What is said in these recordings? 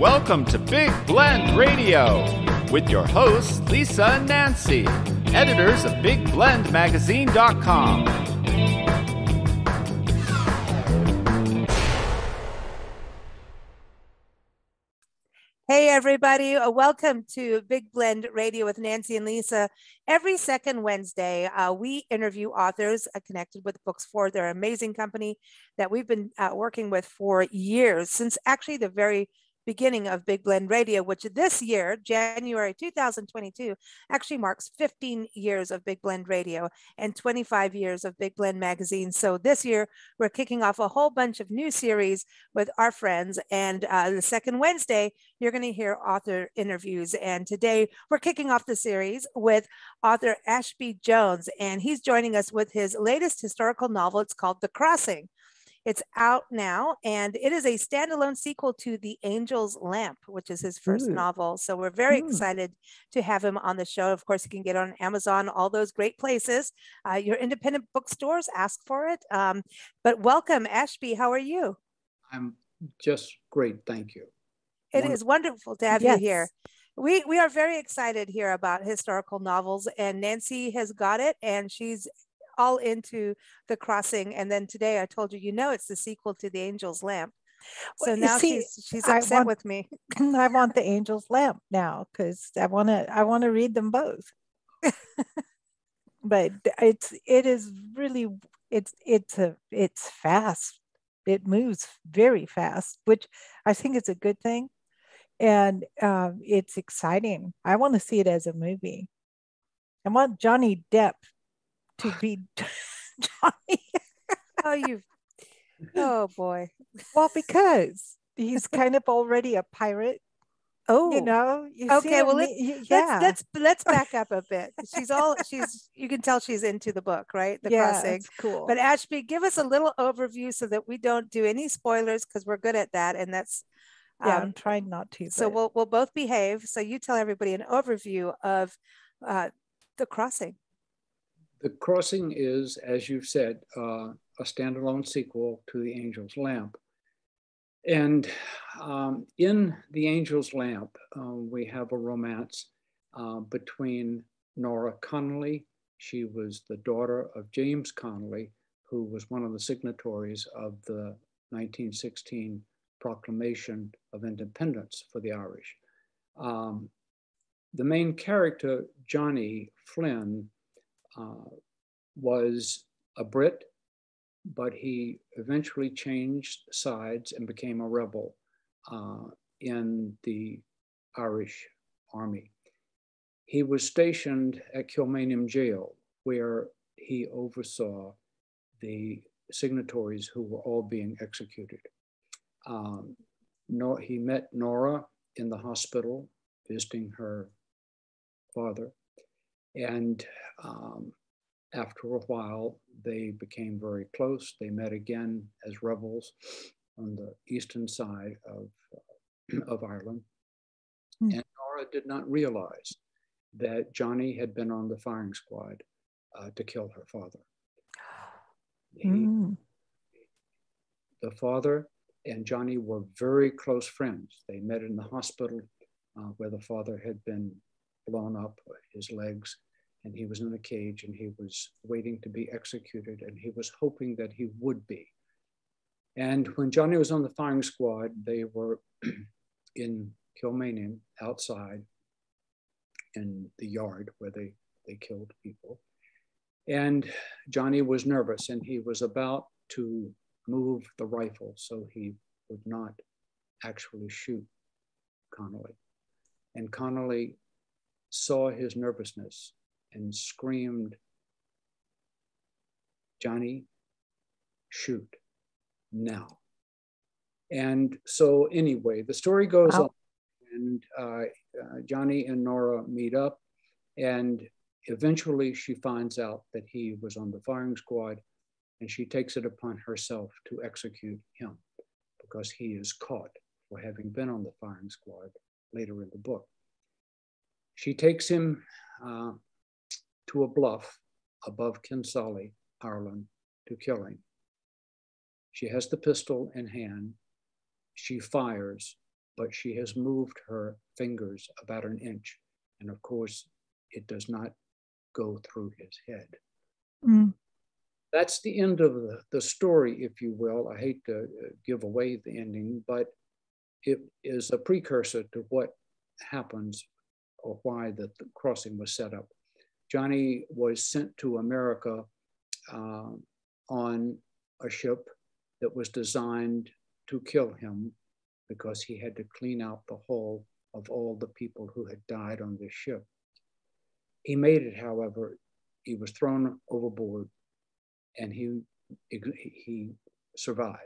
Welcome to Big Blend Radio with your hosts, Lisa and Nancy, editors of BigBlendMagazine.com. Hey, everybody. Uh, welcome to Big Blend Radio with Nancy and Lisa. Every second Wednesday, uh, we interview authors uh, connected with Books Forward their amazing company that we've been uh, working with for years, since actually the very beginning of Big Blend Radio, which this year, January 2022, actually marks 15 years of Big Blend Radio and 25 years of Big Blend Magazine. So this year, we're kicking off a whole bunch of new series with our friends. And uh, the second Wednesday, you're going to hear author interviews. And today, we're kicking off the series with author Ashby Jones, and he's joining us with his latest historical novel. It's called The Crossing. It's out now, and it is a standalone sequel to The Angel's Lamp, which is his first Ooh. novel. So we're very Ooh. excited to have him on the show. Of course, you can get on Amazon, all those great places. Uh, your independent bookstores ask for it. Um, but welcome, Ashby. How are you? I'm just great. Thank you. It wonderful. is wonderful to have yes. you here. We, we are very excited here about historical novels, and Nancy has got it, and she's all into the crossing. And then today I told you, you know, it's the sequel to the Angel's Lamp. So now See, she's she's upset want, with me. I want the Angel's Lamp now because I want to I want to read them both. but it's it is really it's it's a it's fast. It moves very fast, which I think is a good thing, and um, it's exciting. I want to see it as a movie. I want Johnny Depp to be Johnny. oh, you. Oh boy. Well, because he's kind of already a pirate. Oh, you know. You okay, well, let, yeah. let's let's let's back up a bit. She's all she's. You can tell she's into the book, right? The yeah, crossing. cool. But Ashby, give us a little overview so that we don't do any spoilers because we're good at that, and that's. Yeah, um, I'm trying not to. So we'll we'll both behave. So you tell everybody an overview of uh, the crossing. The Crossing is, as you've said, uh, a standalone sequel to The Angel's Lamp. And um, in The Angel's Lamp, uh, we have a romance uh, between Nora Connolly. She was the daughter of James Connolly, who was one of the signatories of the 1916 Proclamation of Independence for the Irish. Um, the main character, Johnny Flynn, uh, was a Brit, but he eventually changed sides and became a rebel uh, in the Irish army. He was stationed at Kilmainham Jail, where he oversaw the signatories who were all being executed. Um, he met Nora in the hospital visiting her father. And um, after a while, they became very close. They met again as rebels on the eastern side of, uh, of Ireland. Mm. And Nora did not realize that Johnny had been on the firing squad uh, to kill her father. He, mm. The father and Johnny were very close friends. They met in the hospital uh, where the father had been blown up, his legs and he was in a cage and he was waiting to be executed and he was hoping that he would be. And when Johnny was on the firing squad, they were in Kilmainham outside in the yard where they, they killed people. And Johnny was nervous and he was about to move the rifle so he would not actually shoot Connolly. And Connolly saw his nervousness and screamed, Johnny, shoot now. And so, anyway, the story goes wow. on, and uh, uh, Johnny and Nora meet up, and eventually she finds out that he was on the firing squad, and she takes it upon herself to execute him because he is caught for having been on the firing squad later in the book. She takes him uh, to a bluff above Kinsale, Ireland, to kill him. She has the pistol in hand. She fires, but she has moved her fingers about an inch. And of course, it does not go through his head. Mm. That's the end of the, the story, if you will. I hate to uh, give away the ending, but it is a precursor to what happens or why the, the crossing was set up. Johnny was sent to America uh, on a ship that was designed to kill him because he had to clean out the hull of all the people who had died on this ship. He made it, however, he was thrown overboard and he, he survived.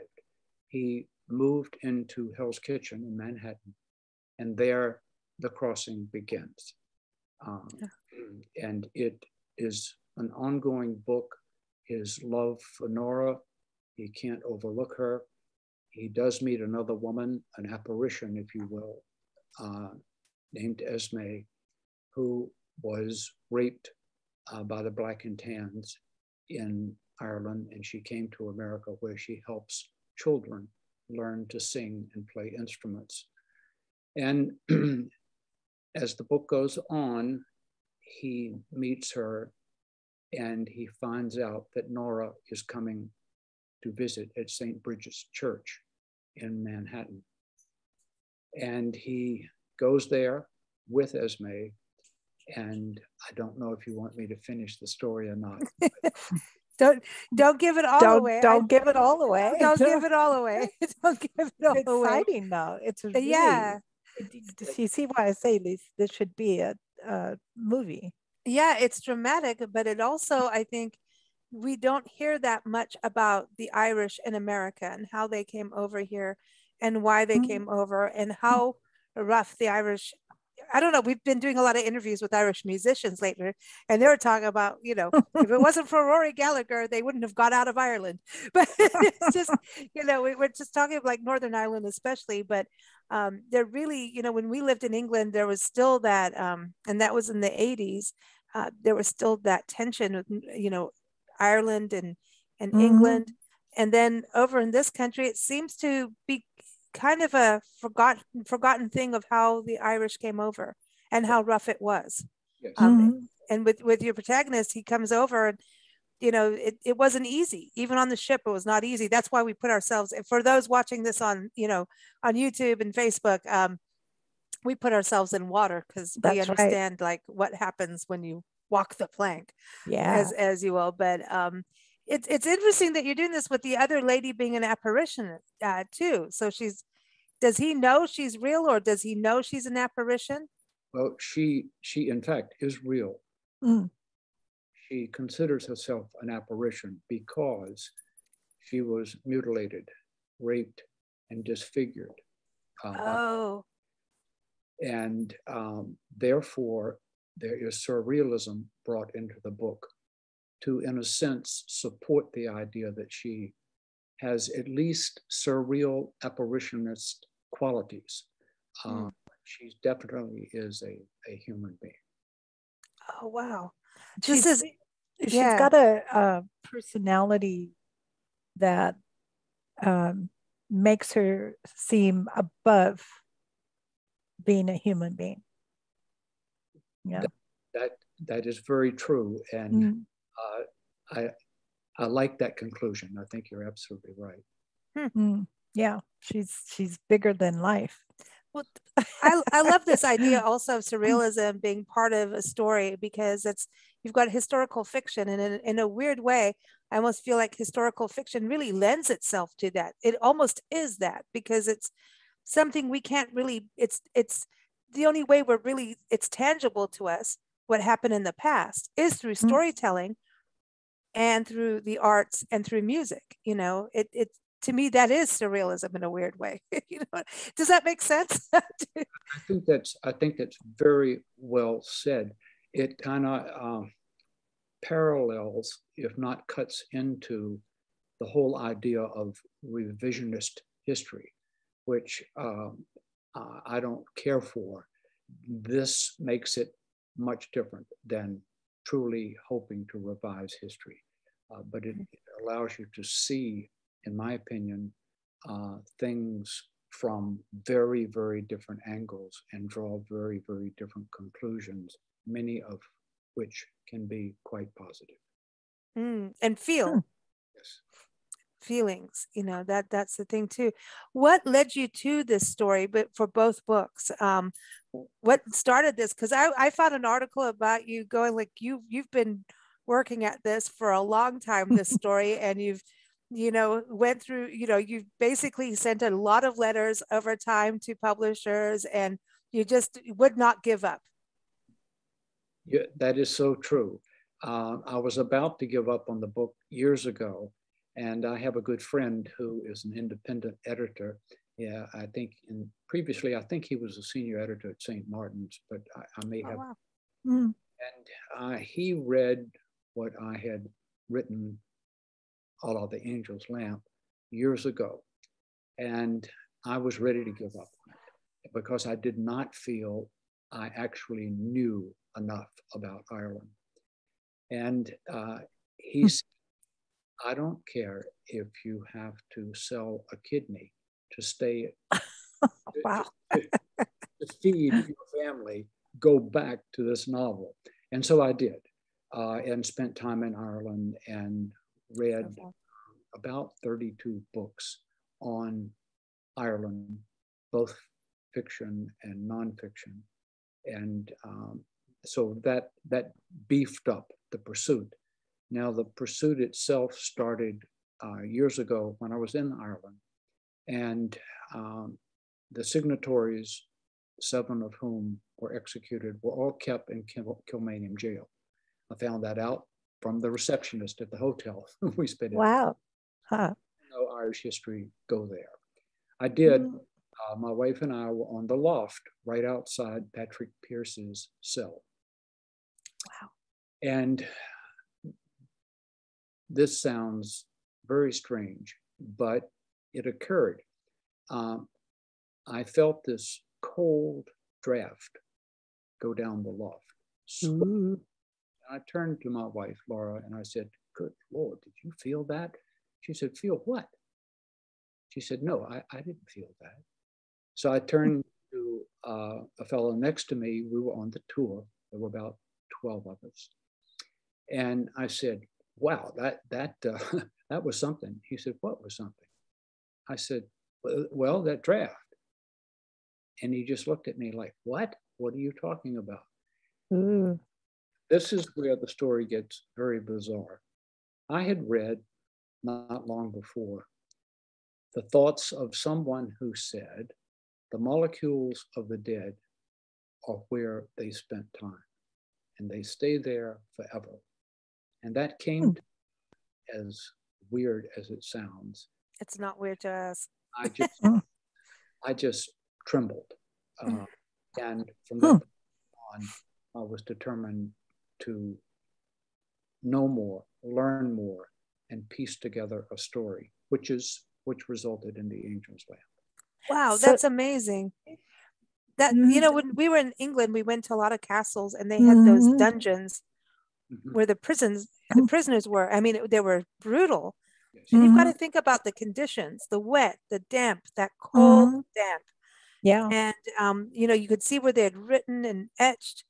He moved into Hell's Kitchen in Manhattan, and there the crossing begins. Um, and it is an ongoing book. His love for Nora, he can't overlook her. He does meet another woman, an apparition, if you will, uh, named Esme, who was raped uh, by the Black and Tans in Ireland, and she came to America where she helps children learn to sing and play instruments. And as the book goes on, he meets her and he finds out that Nora is coming to visit at St. Bridget's Church in Manhattan. And he goes there with Esme. And I don't know if you want me to finish the story or not. don't don't give it all don't, away. Don't I, give it all away. Don't give it all away. don't give it all it's away. Exciting though. It's really, yeah. You see why I say this? This should be a, a movie. Yeah, it's dramatic, but it also I think we don't hear that much about the Irish in America and how they came over here and why they mm-hmm. came over and how rough the Irish I don't know. We've been doing a lot of interviews with Irish musicians lately, and they were talking about, you know, if it wasn't for Rory Gallagher, they wouldn't have got out of Ireland. But it's just, you know, we, are just talking like Northern Ireland, especially. But um, they're really, you know, when we lived in England, there was still that, um, and that was in the 80s. Uh, there was still that tension with, you know, Ireland and and mm-hmm. England, and then over in this country, it seems to be kind of a forgotten forgotten thing of how the Irish came over and how rough it was. Yes. Um, mm-hmm. And with with your protagonist, he comes over and you know it, it wasn't easy even on the ship it was not easy that's why we put ourselves for those watching this on you know on youtube and facebook um we put ourselves in water because we understand right. like what happens when you walk the plank yeah as as you will but um it's it's interesting that you're doing this with the other lady being an apparition uh, too. So she's does he know she's real or does he know she's an apparition? Well, she she in fact is real. Mm. She considers herself an apparition because she was mutilated, raped, and disfigured. Uh, oh. And um, therefore, there is surrealism brought into the book to, in a sense, support the idea that she has at least surreal apparitionist qualities. Mm. she definitely is a, a human being. Oh, wow. This she's, is, she's yeah. got a, a, personality that um, makes her seem above being a human being. Yeah. That, that, that is very true. And mm uh, I, I like that conclusion. I think you're absolutely right. Hmm. Yeah, she's she's bigger than life. Well, I, I love this idea also of surrealism being part of a story because it's you've got historical fiction and in, in a weird way i almost feel like historical fiction really lends itself to that it almost is that because it's something we can't really it's it's the only way we're really it's tangible to us what happened in the past is through mm. storytelling and through the arts and through music you know it, it to me that is surrealism in a weird way you know does that make sense? I think that's i think that's very well said. It kind of um, parallels if not cuts into the whole idea of revisionist history which um, uh, i don't care for. This makes it much different than truly hoping to revise history uh, but it, mm-hmm. it, allows you to see, in my opinion, uh, things from very, very different angles and draw very, very different conclusions, many of which can be quite positive. Mm, and feel. Yes. Feelings, you know, that that's the thing too. What led you to this story, but for both books? Um, what started this? Because I, I found an article about you going like you you've been working at this for a long time, this story, and you've you know went through you know you've basically sent a lot of letters over time to publishers and you just would not give up yeah, that is so true uh, i was about to give up on the book years ago and i have a good friend who is an independent editor yeah i think in previously i think he was a senior editor at st martin's but i, I may oh, have wow. mm. and uh, he read what i had written All of the angel's lamp years ago. And I was ready to give up on it because I did not feel I actually knew enough about Ireland. And uh, he hmm. said, I don't care if you have to sell a kidney to stay, wow. to, to, feed your family, go back to this novel. And so I did, uh, and spent time in Ireland and read okay. about 32 books on Ireland, both fiction and nonfiction. And um, so that, that beefed up the pursuit. Now, the pursuit itself started uh, years ago when I was in Ireland. And um, the signatories, seven of whom were executed, were all kept in Kil- Kilmainham jail. I found that out from the receptionist at the hotel we spent. Wow. Huh. No Irish history go there. I did. Mm. Uh, my wife and I were on the loft right outside Patrick Pearse's cell. Wow. And this sounds very strange, but it occurred. Um, I felt this cold draft go down the loft. So I turned to my wife, Laura, and I said, Good Lord, did you feel that? She said, Feel what? She said, No, I, I didn't feel that. So I turned to uh, a fellow next to me. We were on the tour. There were about 12 of us. And I said, Wow, that, that, uh, that was something. He said, What was something? I said, Well, that draft. And he just looked at me like, What? What are you talking about? Mm. This is where the story gets very bizarre. I had read not long before the thoughts of someone who said, the molecules of the dead are where they spent time and they stay there forever. And that came hmm. as weird as it sounds. It's not weird to us. I just, I just trembled. Uh, and from that on, I was determined to know more, learn more, and piece together a story, which is which resulted in the Angel's Lamp. Wow, so, that's amazing. That mm-hmm. you know, when we were in England, we went to a lot of castles, and they had mm-hmm. those dungeons mm-hmm. where the prisons, the prisoners were. I mean, it, they were brutal. Yes. And you've got to mm-hmm. think about the conditions: the wet, the damp, that cold mm-hmm. damp. Yeah. And um, you know, you could see where they had written and etched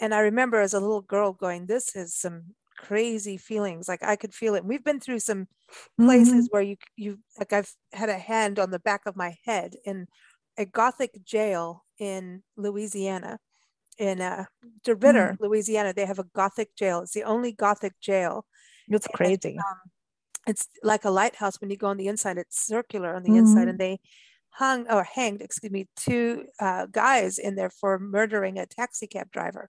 and I remember as a little girl going, this is some crazy feelings. Like I could feel it. We've been through some places mm-hmm. where you, you, like I've had a hand on the back of my head in a Gothic jail in Louisiana, in uh, DeRidder, mm-hmm. Louisiana. They have a Gothic jail. It's the only Gothic jail. It's crazy. um, it's like a lighthouse when you go on the inside, it's circular on the mm-hmm. inside, and they hung or hanged, excuse me, two uh, guys in there for murdering a taxi cab driver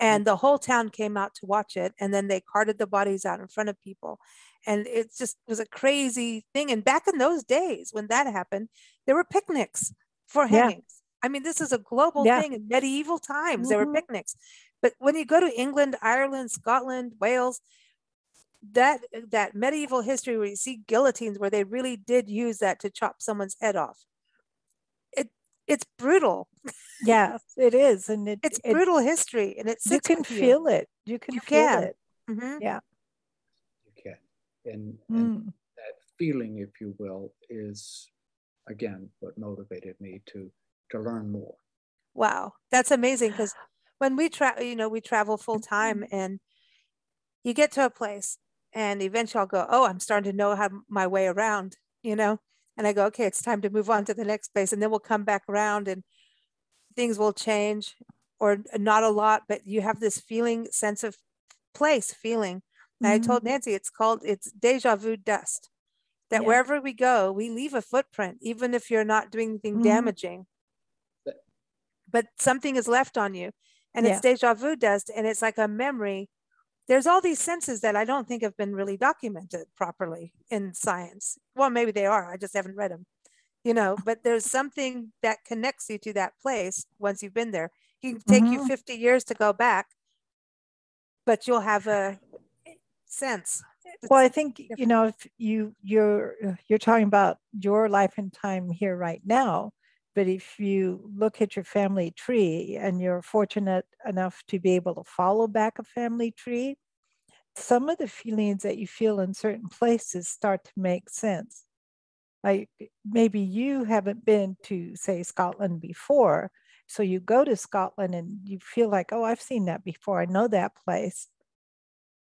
and the whole town came out to watch it and then they carted the bodies out in front of people and it just was a crazy thing and back in those days when that happened there were picnics for hangings yeah. i mean this is a global yeah. thing in medieval times mm-hmm. there were mm-hmm. picnics but when you go to england ireland scotland wales that that medieval history where you see guillotines where they really did use that to chop someone's head off it's brutal. Yeah, it is, and it, it's it, brutal history, and it's you can feel you. it. You can you feel can. it. Mm-hmm. Yeah, you can, and, mm. and that feeling, if you will, is again what motivated me to to learn more. Wow, that's amazing because when we travel, you know, we travel full time and you get to a place and eventually I'll go, oh, I'm starting to know how my way around, you know, and I go, okay, it's time to move on to the next place, and then we'll come back around and things will change, or not a lot, but you have this feeling, sense of place, feeling. And mm-hmm. I told Nancy, it's called it's deja vu dust. That yeah. wherever we go, we leave a footprint, even if you're not doing anything mm-hmm. damaging. But something is left on you, and yeah. it's deja vu dust, and it's like a memory there's all these senses that I don't think have been really documented properly in science. Well, maybe they are. I just haven't read them, you know. But there's something that connects you to that place once you've been there. It can take mm-hmm. you 50 years to go back, but you'll have a sense. Well, I think you know if you you're you're talking about your life and time here right now, but if you look at your family tree and you're fortunate enough to be able to follow back a family tree, some of the feelings that you feel in certain places start to make sense. Like maybe you haven't been to, say, Scotland before. So you go to Scotland and you feel like, oh, I've seen that before. I know that place.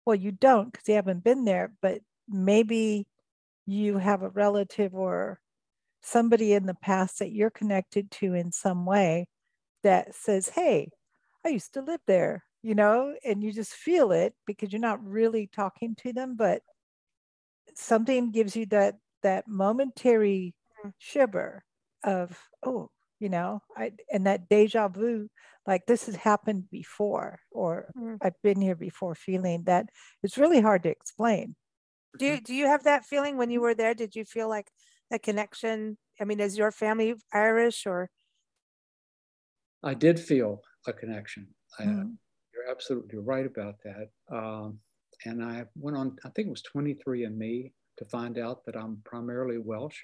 Well, you don't because you haven't been there, but maybe you have a relative or somebody in the past that you're connected to in some way that says, Hey, I used to live there, you know, and you just feel it because you're not really talking to them, but something gives you that that momentary mm. shiver of, oh, you know, I and that deja vu, like this has happened before, or mm. I've been here before feeling that it's really hard to explain. Do you, do you have that feeling when you were there? Did you feel like a connection? I mean, is your family Irish or? I did feel a connection. Mm-hmm. I, you're absolutely right about that. Um, and I went on, I think it was 23andMe to find out that I'm primarily Welsh.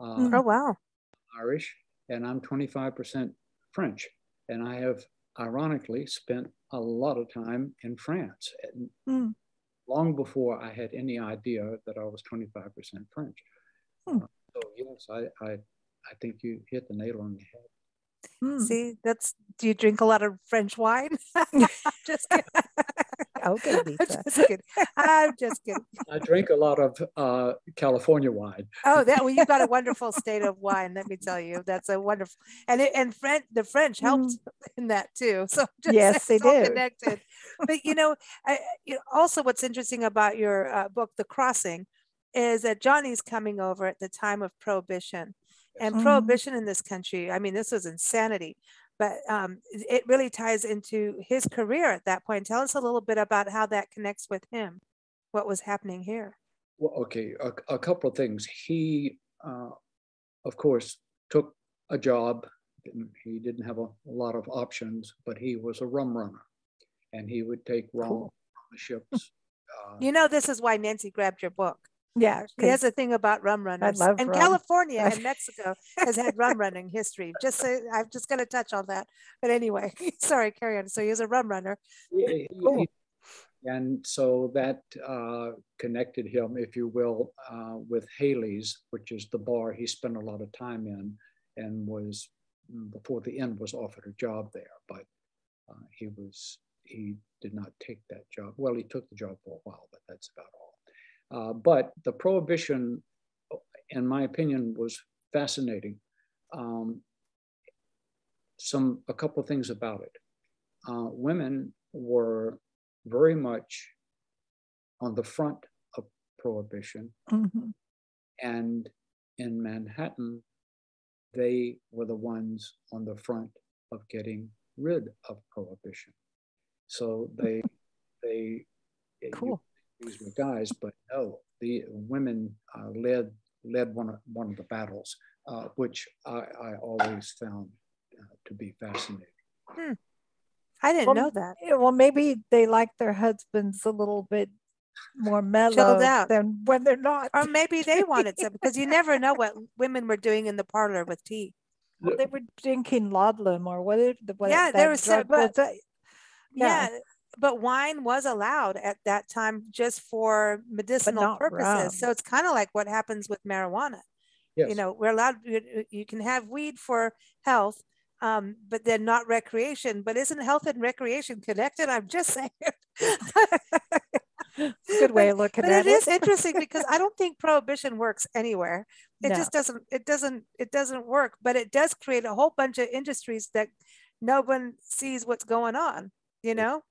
Um, oh, wow. Irish, and I'm 25% French. And I have ironically spent a lot of time in France mm. long before I had any idea that I was 25% French. Mm. Uh, so yes, I, I, I think you hit the nail on the head. Hmm. See, that's do you drink a lot of French wine? just kidding. okay, Lisa. I'm just kidding. I'm just kidding. I drink a lot of uh, California wine. Oh, that well, you've got a wonderful state of wine. Let me tell you, that's a wonderful and it, and French the French helped mm. in that too. So just, yes, they do connected. but you know, I, you know, also what's interesting about your uh, book, The Crossing, is that Johnny's coming over at the time of prohibition. And mm-hmm. prohibition in this country, I mean, this was insanity, but um, it really ties into his career at that point. Tell us a little bit about how that connects with him, what was happening here. Well, okay, a, a couple of things. He, uh, of course, took a job. He didn't have a, a, lot of options, but he was a rum runner, and he would take rum cool. on the ships. Uh, you know, this is why Nancy grabbed your book. Yeah, he has a thing about rum runners. I love and rum. California and Mexico has had rum running history. Just so, I'm just going to touch on that. But anyway, sorry, carry on. So he was a rum runner. Yeah, cool. And so that uh, connected him, if you will, uh, with Haley's, which is the bar he spent a lot of time in, and was mm, before the end was offered a job there, but uh, he was he did not take that job. Well, he took the job for a while, but that's about all. Uh, but the prohibition, in my opinion, was fascinating. Um, some a couple of things about it. Uh, women were very much on the front of prohibition, mm-hmm. and in Manhattan, they were the ones on the front of getting rid of prohibition. So they they cool these were guys, but no, the women uh, led led one of one of the battles, uh, which I, I, always found uh, to be fascinating. Hmm. I didn't well, know that. Well, maybe they like their husbands a little bit more mellow than when they're not. Or maybe they wanted some because you never know what women were doing in the parlor with tea. Well, they were drinking laudanum or whatever. What, yeah, there was some, but, yeah. yeah but wine was allowed at that time just for medicinal purposes. Rum. So it's kind of like what happens with marijuana. Yes. You know, we're allowed. You can have weed for health, um, but then not recreation. But isn't health and recreation connected? I'm just saying. Good way of looking but at it. But It is interesting because I don't think prohibition works anywhere. It no. just doesn't. It doesn't. It doesn't work. But it does create a whole bunch of industries that no one sees what's going on. You know.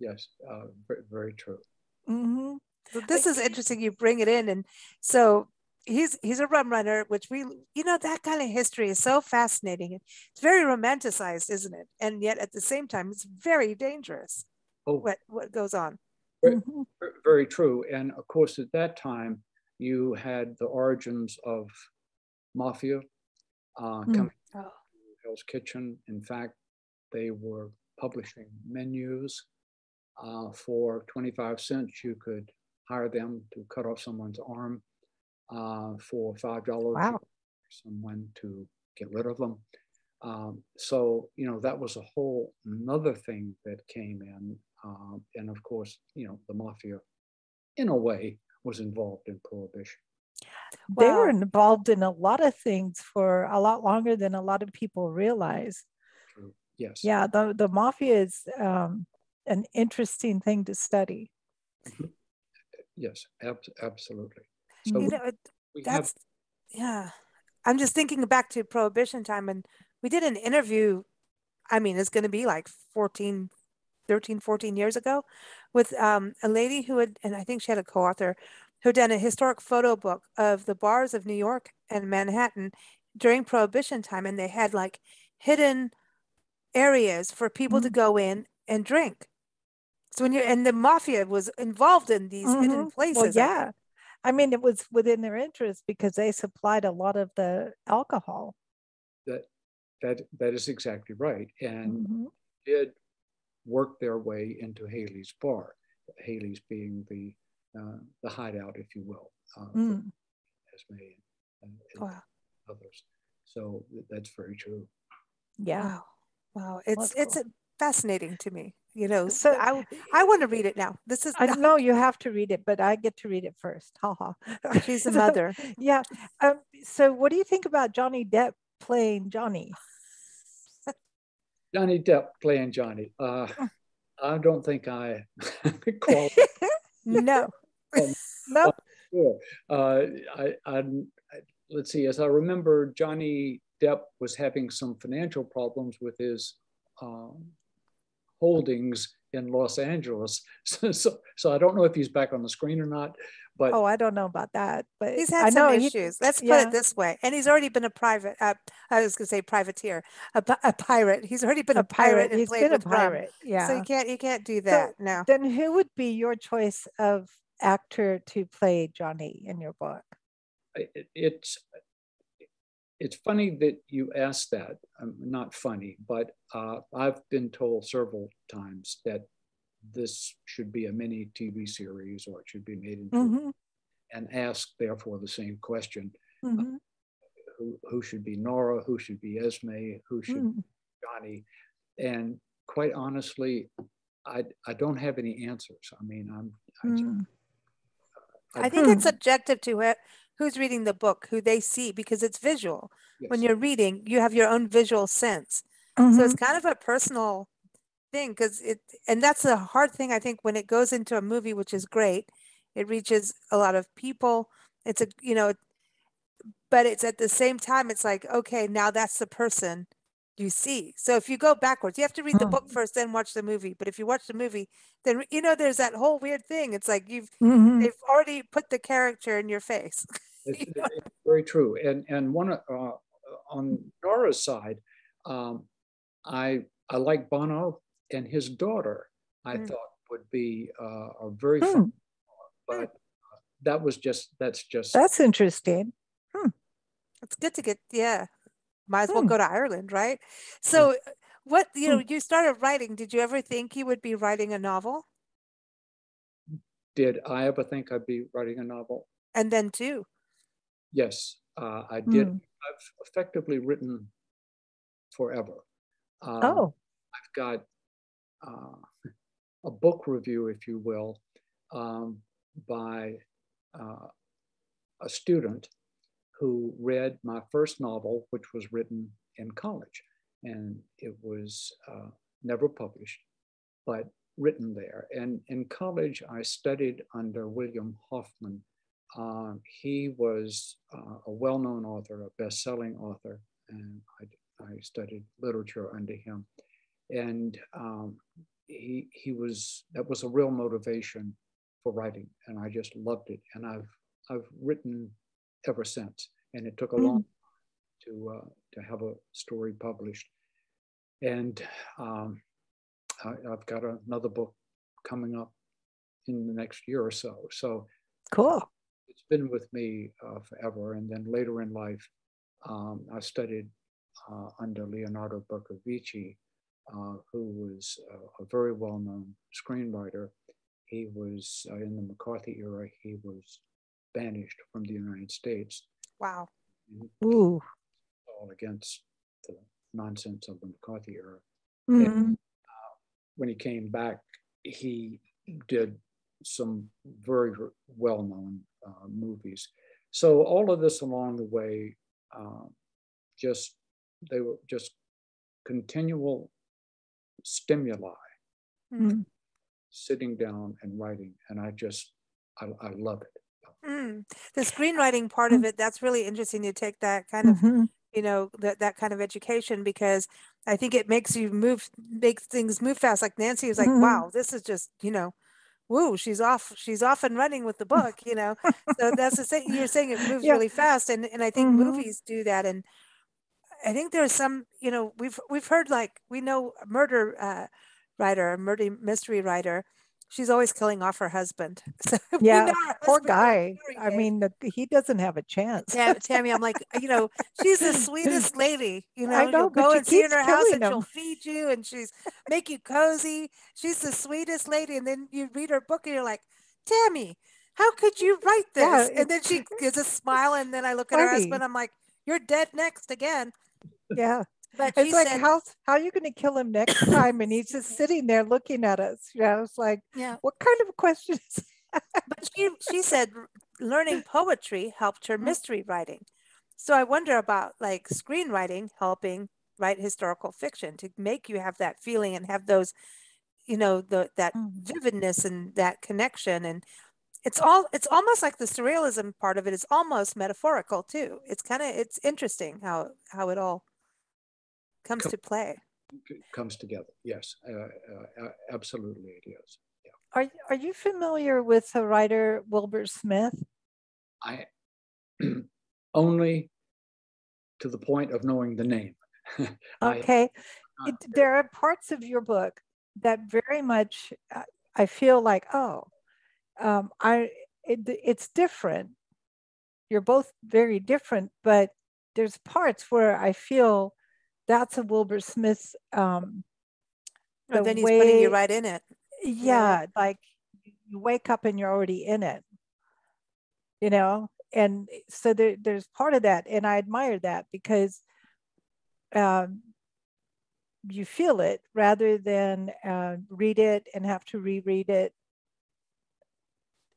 Yes, uh, very, very true. Mm-hmm. So this is interesting. You bring it in, and so he's he's a rum runner, which we you know that kind of history is so fascinating. It's very romanticized, isn't it? And yet at the same time, it's very dangerous. Oh, what what goes on? Very, mm-hmm. very true. And of course, at that time, you had the origins of mafia uh, mm. coming oh. Hell's Kitchen. In fact, they were publishing menus uh, for 25 cents. You could hire them to cut off someone's arm uh, for five dollars. Wow. Someone to get rid of them. Um, so you know that was a whole another thing that came in, um, and of course you know the mafia, in a way, was involved in prohibition. Wow. They were involved in a lot of things for a lot longer than a lot of people realize. True. Yes. Yeah, the the mafia is um, an interesting thing to study. Mm-hmm. Yes, ab- absolutely. So you know, that's have... yeah. I'm just thinking back to prohibition time and we did an interview I mean, it's going to be like 14 13 14 years ago with um, a lady who had and I think she had a co-author who had done a historic photo book of the bars of New York and Manhattan during prohibition time and they had like hidden areas for people mm-hmm. to go in and drink. So when you're and the mafia was involved in these mm-hmm. hidden places. Well, yeah. I mean, it was within their interest because they supplied a lot of the alcohol. That that that is exactly right, and mm-hmm. did work their way into Haley's bar. Haley's being the uh, the hideout, if you will, uh, mm. Esme and, and wow. others. So that's very true. Yeah. Wow. Wow. It's it's fascinating to me you know so i i want to read it now. This is i know you have to read it but i get to read it first ha ha. She's a mother. yeah um, so what do you think about johnny depp playing johnny? Johnny depp playing johnny. Uh i don't think i no. um, no? uh, I, I, I let's see as i remember johnny depp was having some financial problems with his um, holdings in Los Angeles. So, so, so, I don't know if he's back on the screen or not. But oh, I don't know about that. But he's had I some issues. He, Let's put yeah. it this way. And he's already been a private. Uh, I was going to say privateer, a, a, pirate. He's already been a, a pirate. He's been a pirate. Rum. Yeah. So you can't you can't do that so, now. Then who would be your choice of actor to play Johnny in your book? It, it's it's funny that you asked that. Um, not funny, but uh, I've been told several times that this should be a mini TV series or it should be made into, mm-hmm. and asked therefore the same question: mm-hmm. uh, who, who should be Nora? Who should be Esme? Who should mm. be Johnny? And quite honestly, I I don't have any answers. I mean, I'm. Mm. I, I, I think it's subjective to it who's reading the book, who they see, because it's visual. Yes. When you're reading, you have your own visual sense. Mm-hmm. So it's mm-hmm. kind of a personal thing because it, and that's a hard thing, I think, when it goes into a movie, which is great. It reaches a lot of people. It's a, you know, but it's at the same time, it's like, okay, now that's the person you see. So if you go backwards, you have to read the book mm. first, then watch the movie. But if you watch the movie, then you know there's that whole weird thing. It's like you've mm-hmm. they've already put the character in your face. it's, it's, very true. And and one uh, on Nora's side, um, I I like Bono and his daughter. I mm. thought would be uh, a very mm. fun, but uh, that was just that's just that's interesting. Hmm. It's good to get yeah might as well hmm. go to Ireland, right? So, hmm. what you know, you started writing. Did you ever think you would be writing a novel? Did I ever think I'd be writing a novel? And then two. Yes, uh, I did. Hmm. I've effectively written forever. Um, oh. I've got uh, a book review, if you will, um, by uh, a student who read my first novel, which was written in college. And it was uh, never published, but written there. And in college, I studied under William Hoffman. Uh, he was uh, a well known author, a best selling author, and I, I, studied literature under him. And um, he, he was, that was a real motivation for writing, and I just loved it. And I've, I've written ever since. And it took a mm. long time to, uh, to have a story published. And um, I, have got another book coming up in the next year or so. So cool. Been with me uh, forever. And then later in life, um, I studied uh, under Leonardo Bercovici, uh, who was a very well-known screenwriter. He was uh, in the McCarthy era. He was banished from the United States. Wow. Ooh. All against the nonsense of the McCarthy era. Mm-hmm. And, uh, when he came back, he did some very well-known uh, movies. So all of this along the way, uh, just they were just continual stimuli, mm-hmm. sitting down and writing, and I just I, I love it. Mm. The screenwriting part of mm. it, that's really interesting to take that kind of mm-hmm you know that that kind of education because I think it makes you move makes things move fast. Like Nancy was like, mm-hmm. wow, this is just you know, woo, she's off she's off and running with the book, you know. so that's the thing you're saying it moves yeah. really fast, and and I think mm-hmm. movies do that, and I think there's some you know we've we've heard like we know murder uh, writer, murder mystery writer she's always killing off her husband. So yeah, poor guy. I mean, the, he doesn't have a chance. Yeah, Tammy, I'm like, you know, she's the sweetest lady. You know, I know you'll go and see in her house and she'll feed you and she's make you cozy. She's the sweetest lady. And then you read her book and you're like, Tammy, how could you write this? Yeah, and then she gives a smile and then I look funny. at her husband. I'm like, you're dead next again. Yeah. But it's like said, how how are you going to kill him next time? And he's just sitting there looking at us. You know, it's like, yeah, what kind of questions? but she she said learning poetry helped her mm. mystery writing. So I wonder about like screenwriting helping write historical fiction to make you have that feeling and have those, you know, the that mm. vividness and that connection and it's all it's almost like the surrealism part of it is almost metaphorical too. It's kind of it's interesting how how it all comes to play. Comes together, yes, uh, uh, absolutely it is. Yeah. Are, are you familiar with the writer Wilbur Smith? I only to the point of knowing the name. okay. It, there are parts of your book that very much uh, I feel like, oh, um, I it, it's different. You're both very different, but there's parts where I feel that's a Wilbur Smith. Um, the then he's way, putting you right in it. Yeah, yeah, like you wake up and you're already in it. You know, and so there, there's part of that, and I admire that because um, you feel it rather than uh, read it and have to reread it.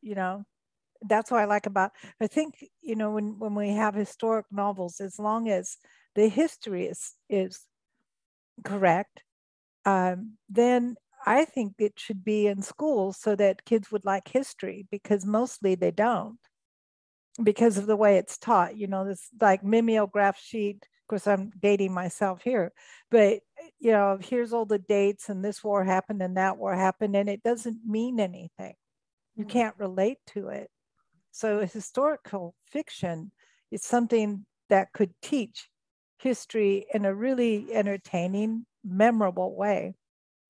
You know, that's what I like about. I think you know when when we have historic novels, as long as the history is, is correct, um, then I think it should be in schools so that kids would like history because mostly they don't because of the way it's taught. You know, this like mimeograph sheet. Of course, I'm dating myself here, but you know, here's all the dates and this war happened and that war happened, and it doesn't mean anything. You mm. can't relate to it. So, historical fiction is something that could teach history in a really entertaining, memorable way.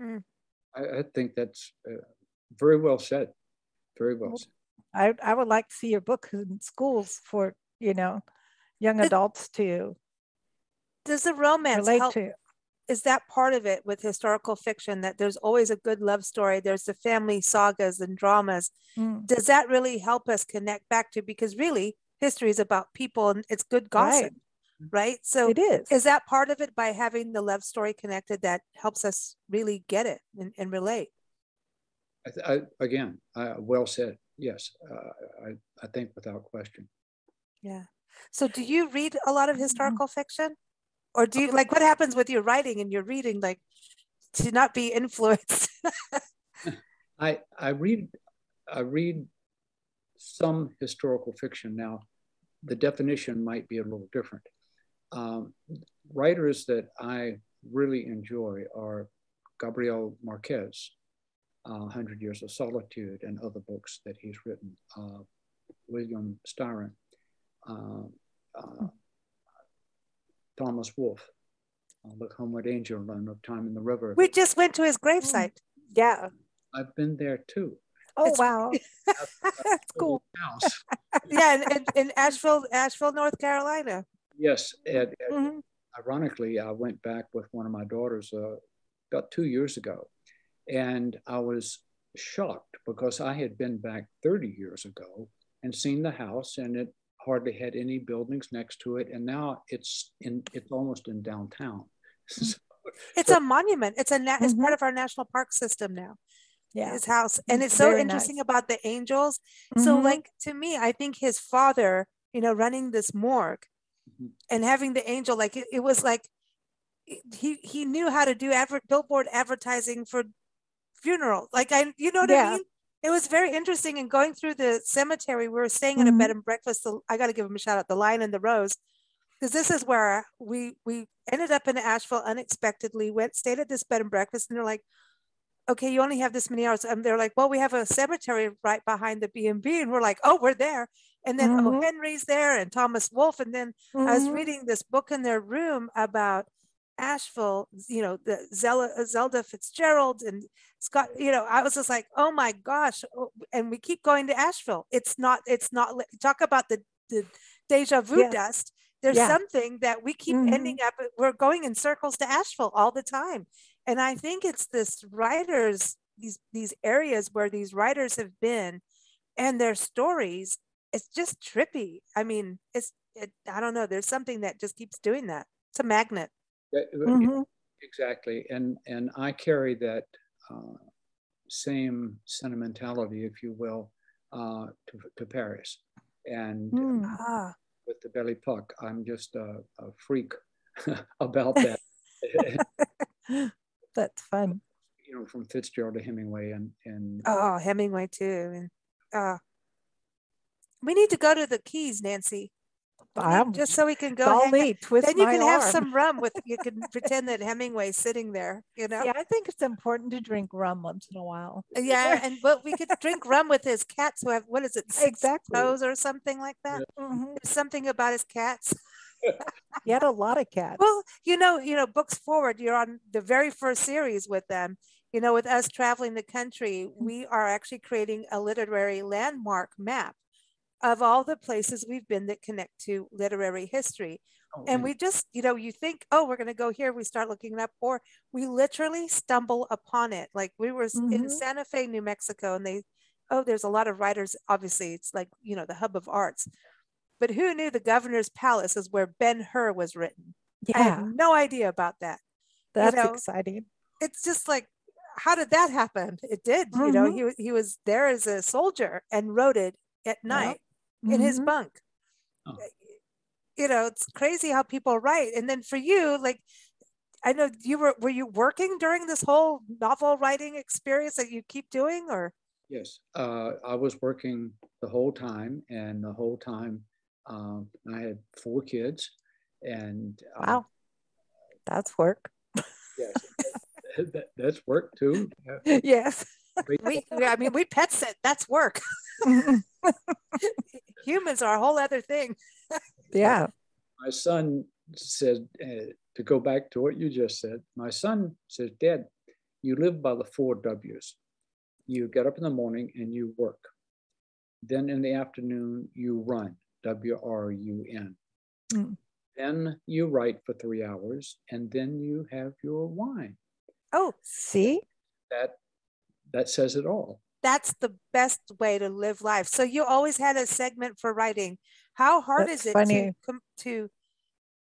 Mm. I, I, think that's uh, very well said. Very well said. I, I would like to see your book in schools for, you know, young adults to does the romance relate help, to. Is that part of it with historical fiction that there's always a good love story? There's the family sagas and dramas. Mm. Does that really help us connect back to? Because really, history is about people and it's good gossip. Right right? So it is. Is that part of it by having the love story connected that helps us really get it and, and relate? I, I, again, well said. Yes, uh, I, I think without question. Yeah. So do you read a lot of Mm-hmm. historical fiction? Or do you like what happens with your writing and your reading like to not be influenced? I I read I read some historical fiction now. The definition might be a little different. Um, writers that I really enjoy are Gabriel Marquez, uh, Hundred Years of Solitude, and other books that he's written. Uh, William Styron, uh, uh, Thomas Wolfe, uh, The Homeward Angel, and Of Time and the River. we just went to his gravesite. Yeah. I've been there too. Oh, It's- wow. That's cool. House. Yeah, in, in, Asheville, Asheville, North Carolina. Yes, and, and Mhm. ironically, I went back with one of my daughters uh, about two years ago, and I was shocked because I had been back 30 years ago and seen the house, and it hardly had any buildings next to it, and now it's in it's almost in downtown. So, It's a monument. It's a na- it's Mhm. part of our national park system now. Yeah. His house, and Mm, it's so interesting nice. about the angels. So, Mhm. like to me, I think his father, you know, running this morgue Mhm. and having the angel, like it, it was like he he knew how to do adver- billboard advertising for funeral. Like I, you know what I mean? It was very interesting. And going through the cemetery, we were staying in a bed and breakfast. the- I got to give him a shout out, the Lion and the Rose, because this is where we we ended up in Asheville unexpectedly. Went stayed at this bed and breakfast, and they're like, "Okay, you only have this many hours." And they're like, "Well, we have a cemetery right behind the B and B," and we're like, "Oh, we're there." And then oh, Mhm. Henry's there, and Thomas Wolfe, and then I was Mhm. reading this book in their room about Asheville, you know, the Zelda, uh, Zelda Fitzgerald and Scott, you know, I was just like, oh my gosh. oh, And we keep going to Asheville. It's not, it's not, talk about the, the deja vu Yeah. dust. There's Yeah. something that we keep ending mm-hmm. up, uh, we're going in circles to Asheville all the time. And I think it's this writers, these, these areas where these writers have been and their stories, it's just trippy. I mean, it's, it, I don't know. There's something that just keeps doing that. It's a magnet. That- Mhm. Exactly, and and I carry that uh, same sentimentality, if you will, uh, to, to Paris, and Mm. Ah, with the Belle Époque, I'm just a, a freak about that. That's fun. you know, from Fitzgerald to Hemingway, and and oh, Hemingway too. And uh, we need to go to the Keys, Nancy, We need- I'm just so we can go. hang out. golly, twist Then you my can have some rum with. You can pretend that Hemingway's sitting there. You know. Yeah, I think it's important to drink rum once in a while. Yeah, and but we could drink rum with his cats who have what is it, six Exactly. toes or something like that. Mhm. Something about his cats. He had a lot of cats. Well, you know, you know, Books Forward. You're on the very first series with them. You know, with us traveling the country, we are actually creating a literary landmark map of all the places we've been that connect to literary history. oh, And we just, you know, you think, oh, we're going to go here. We start looking it up, or we literally stumble upon it. Like we were s- in. Santa Fe, New Mexico, and they, oh, there's a lot of writers. Obviously, it's like, you know, the hub of arts. But who knew the governor's palace is where Ben Hur was written? I yeah, had no idea about that. that's know, exciting. It's just like, how did that happen? It did. You know, Mhm. he, he was there as a soldier and wrote it at night in his Mhm. bunk. Oh. You know, it's crazy how people write. And then for you, like, I know you were, were you working during this whole novel writing experience that you keep doing or? Yes, uh, I was working the whole time, and the whole time um, I had four kids, and uh, Wow, that's work. yes, that, that's work too. Yes. We- We, I mean, we pet sit, that's work. Humans are a whole other thing. yeah. my son said uh, to go back to what you just said. My son says, "Dad, you live by the four W's. You get up in the morning and you work. Then in the afternoon you run. W R U N. Mm. Then you write for three hours, and then you have your wine. Oh, See? That that says it all. that's the best way to live life. So you always had a segment for writing. How hard That's is it funny. to com- to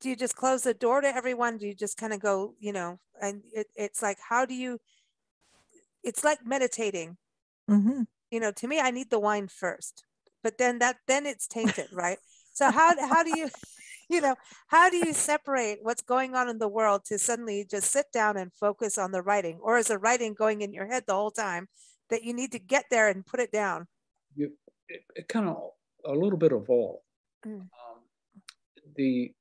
do you just close the door to everyone? Do you just kind of go, you know, and it, it's like how do you it's like meditating. hmm You know, to me I need the wine first. But then that then it's tainted, right? So how how do you you know, how do you separate what's going on in the world to suddenly just sit down and focus on the writing? Or is the writing going in your head the whole time that you need to get there and put it down? You, it, it kind of a little bit of all. Mm. Um, the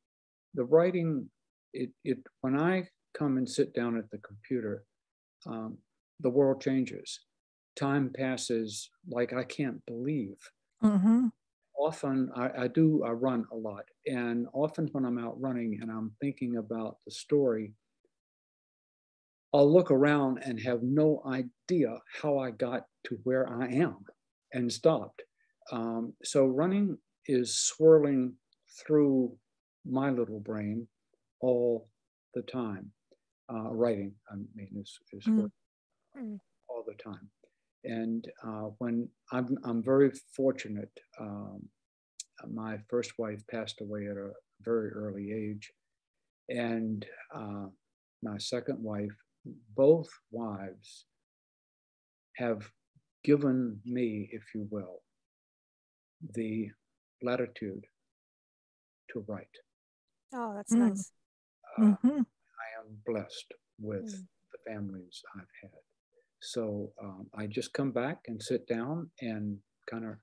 the writing, it, it when I come and sit down at the computer, um, the world changes. Time passes like I can't believe. Mm-hmm often I, I, do I run a lot, and often when I'm out running and I'm thinking about the story, I'll look around and have no idea how I got to where I am and stopped. Um, so running is swirling through my little brain all the time. Uh, writing, I mean, is, is mm. all the time. And uh, when I'm, I'm very fortunate, um, my first wife passed away at a very early age. And uh, my second wife, both wives have given me, if you will, the latitude to write. Oh, that's mm. nice. Uh, mm-hmm. I am blessed with mm. the families I've had. So um, I just come back and sit down and kind of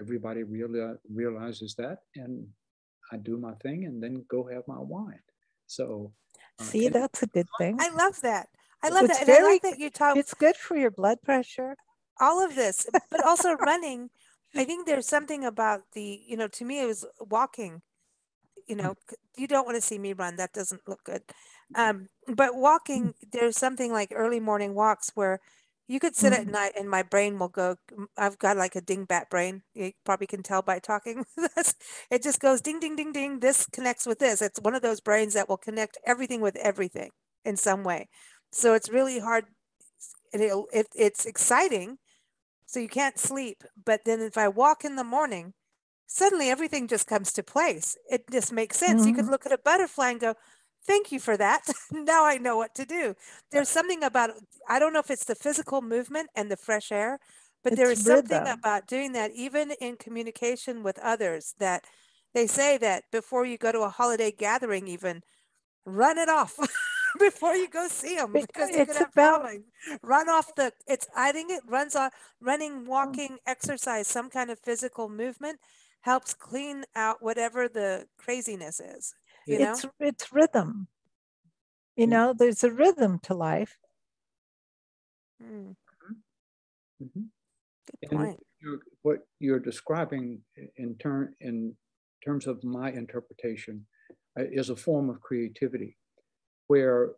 everybody reali- realizes that, and I do my thing and then go have my wine. So uh, see, that's a good thing. I love that. I love it's that. Very, and I like that you talk. It's good for your blood pressure. All of this, but also running. I think there's something about the, you know, to me it was walking. You know, you don't want to see me run. That doesn't look good. Um, but walking, there's something like early morning walks where you could sit at mm. night and my brain will go. I've got like a dingbat brain. You probably can tell by talking. it just goes ding, ding, ding, ding. This connects with this. It's one of those brains that will connect everything with everything in some way. So it's really hard. And it, it, it's exciting. So you can't sleep. But then if I walk in the morning, suddenly everything just comes to place. It just makes sense. Mm-hmm. You could mm-hmm. look at a butterfly and go, thank you for that. now I know what to do. There's something about, I don't know if it's the physical movement and the fresh air, but it's there is something about doing that, even in communication with others, that they say that before you go to a holiday gathering, even run it off. before you go see them because it's about run off the it's i think it runs on running mm. walking exercise some kind of physical movement helps clean out whatever the craziness is you it's know? it's rhythm you mm. know there's a rhythm to life mm. mm-hmm. Good point. You're, what you're describing in turn in terms of my interpretation uh, is a form of creativity where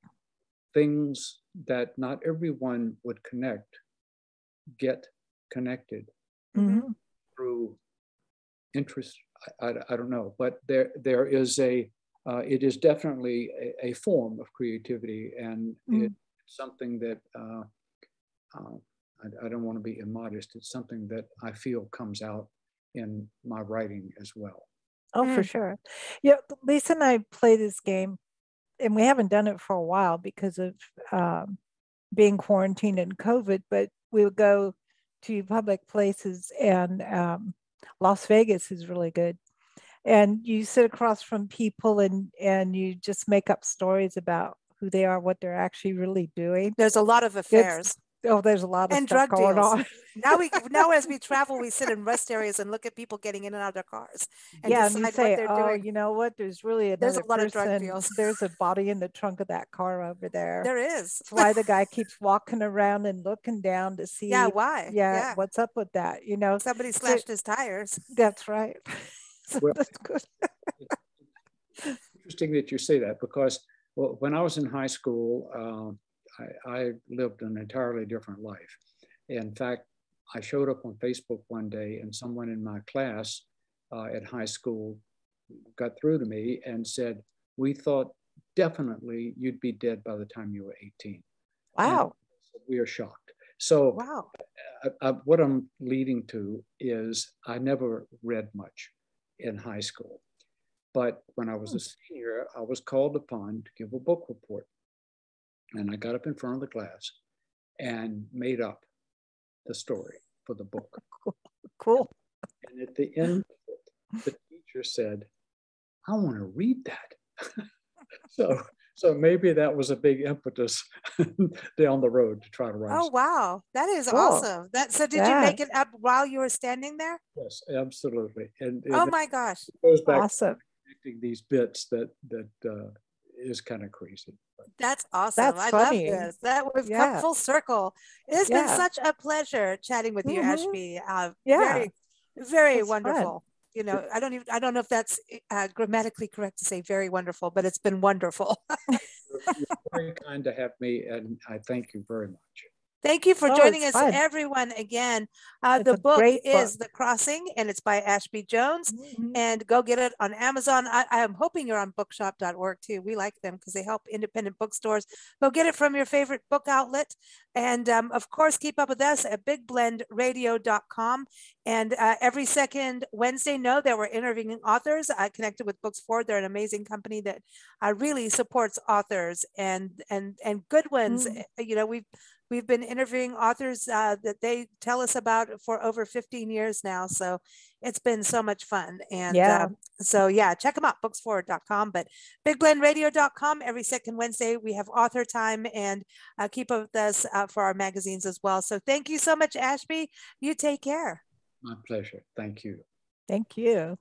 things that not everyone would connect get connected mm-hmm. through interest I, I, I, don't know but there there is a uh, it is definitely a, a, form of creativity and mm. it's something that uh, uh, I, I, don't want to be immodest. It's something that I feel comes out in my writing as well. Oh, mm. for sure. Yeah, Lisa and I play this game, and we haven't done it for a while because of um, being quarantined and COVID. But we would go to public places, and um, Las Vegas is really good and you sit across from people and and you just make up stories about who they are what they're actually really doing. There's a lot of affairs. it's, oh there's a lot of and stuff drug going deals. on. Now we now as we travel we sit in rest areas and look at people getting in and out of their cars and yeah decide and you say, what they're oh, doing. you know what? There's really a there's a lot person. of drug deals. There's a body in the trunk of that car over there. There is. That's why the guy keeps walking around and looking down to see yeah why? Yeah, yeah. what's up with that you know? Somebody slashed so, his tires. That's right well, that's good. interesting that you say that because well, when I was in high school, uh, I, I, lived an entirely different life. In fact, I showed up on Facebook one day and someone in my class uh, at high school got through to me and said, We thought definitely you'd be dead by the time you were 18. Wow. And we are shocked. So, wow. I, I, what I'm leading to is I never read much in high school. But when I was a hmm. senior, I was called upon to give a book report. And I got up in front of the class and made up the story for the book. Cool. And at the end, the teacher said, I want to read that. so so maybe that was a big impetus down the road to try to write. Oh wow, that is cool. awesome! That so did yeah. you make it up while you were standing there? Yes, absolutely. And, and oh my gosh, goes back awesome. connecting these bits that that uh, is kind of crazy. That's awesome. That's I funny. love this. That we've yeah. come full circle. It's yeah. been such a pleasure chatting with you, mm-hmm. Ashby. Uh, yeah, very, very That's wonderful. Fun you know i don't even i don't know if that's uh, grammatically correct to say very wonderful but it's been wonderful. You're, very kind to have me and i thank you very much Thank you for oh, joining us, fun. everyone. Again, uh, the book is book. The Crossing, and it's by Ashby Jones. Mm-hmm. And go get it on Amazon. I, am hoping you're on bookshop.org too. We like them because they help independent bookstores. Go get it from your favorite book outlet. And um, of course, keep up with us at bigblendradio.com. And uh, every second Wednesday, know that we're interviewing authors uh, connected with Books Forward. They're an amazing company that uh, really supports authors and and and good ones. Mm. You know, we've We've been interviewing authors uh, that they tell us about for over 15 years now. So it's been so much fun. And yeah. Um, so, yeah, check them out, booksforward.com. But bigblendradio.com, every second Wednesday, we have author time and uh, keep up with us uh, for our magazines as well. So thank you so much, Ashby. You take care. My pleasure. Thank you. Thank you.